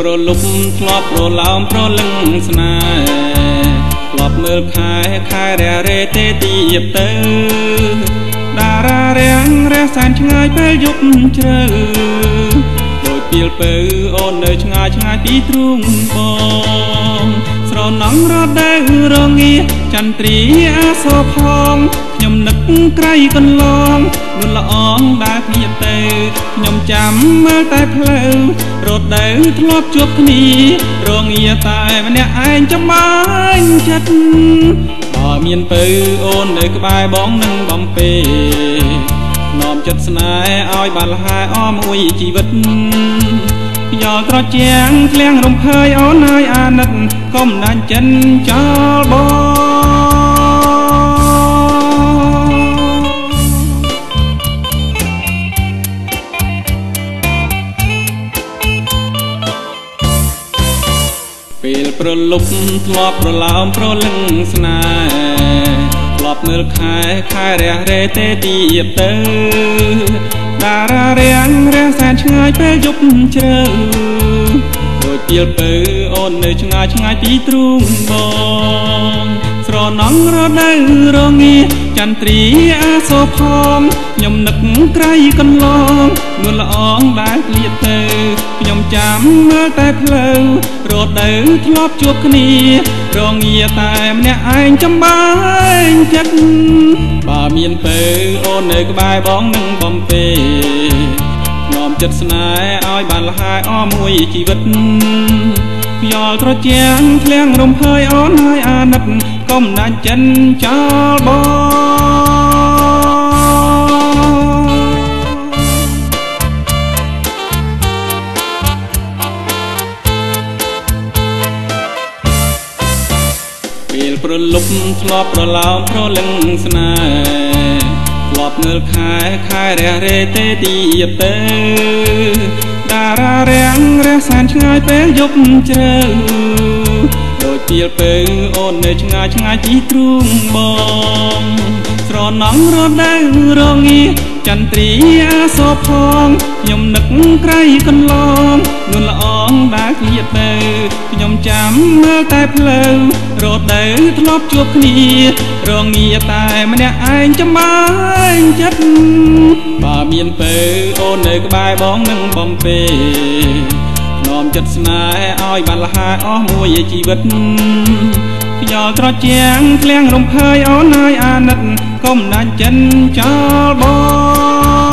ប្រលប់ធ្លាប់ប្រឡោមប្រលឹងស្នេហ៍ធ្លាប់មើលខែខែរះរេទេទៀបទៅតារារាំងរះសានឆ្ងាយពេលយប់ជ្រៅដូចពីលពៅអូននៅឆ្ងាយឆ្ងាយពីទ្រូងបងស្រណងរដូវរងាចន្ទ្រីអាសោផងខ្ញុំនឹកក្រៃកន្លងនួនល្អងដើរគ្នាទៅខ្ញុំចាំមើលតែផ្លូវ រត់ដើរធ្លាប់ជួបគ្នារងាតែម្នាក់ឯងចំបាញ់ចិត្តបើមានពៅអូននៅក្បែរបងនឹងបំពេនាំចិត្តស្នេហ៍ឲ្យបានលហែអមួយជីវិតយកត្រជាងធ្លៀងរំភើយអូនហើយអាណិតកុំដាច់ចិនចោលបង ប្រលប់ធ្លាប់ប្រឡោមប្រលឹងស្នេហ៍ធ្លាប់មើលខែខែរះរេទេទៀបទៅតារារាំងរះសែនឆ្ងាយពេលយប់ជ្រៅដូចទៀលពៅអូននៅឆ្ងាយឆ្ងាយពីទ្រូងបង ស្រណងរដូវរងាចន្ទ្រីអាសោផងខ្ញុំនឹកក្រៃកន្លងនួនល្អងដែលឃ្លាតទៅខ្ញុំចាំមើលតែផ្លូវរត់ទៅធ្លាប់ជួបគ្នារងាតែម្នាក់ឯងចំបាញ់ចិត្តបើមានពើអូននៅក្បែរបងនឹងបំពេនាំចិត្តស្នេហ៍ឲ្យបានលហើយអមួយជីវិតយល់ត្រជាងធ្លៀងរំភើយអូនហើយអាណិត កុំដាច់ចិនចោលបងពេលប្រលប់ធ្លាប់ប្រឡោមប្រលឹងស្នេហ៍ធ្លាប់មើលខែខែរះរេទេទៀបទៅតារារាំងរះសានឆ្ងាយពេលយប់ជ្រៅដូច ពីលពៅអូននៅឆ្ងាយឆ្ងាយពីទ្រូងបងស្រណងរដូវរងាចន្ទ្រីអាសោផងខ្ញុំនឹកក្រៃកន្លងនួនល្អងដើរឃ្លាតទៅខ្ញុំចាំមើលតែផ្លូវរត់ទៅធ្លាប់ជួបគ្នារងាតែម្នាក់ឯងចំបាញ់ចិត្តបើមានពើអូននៅក្បែរបងនឹងបំពេ នាំចិត្តស្នេហ៍ឲ្យបានលហែអស់មួយជីវិតខ្យល់ត្រជាងធ្លៀងរំភើយអូនហើយអាណិតកុំដាច់ចិនចោលបង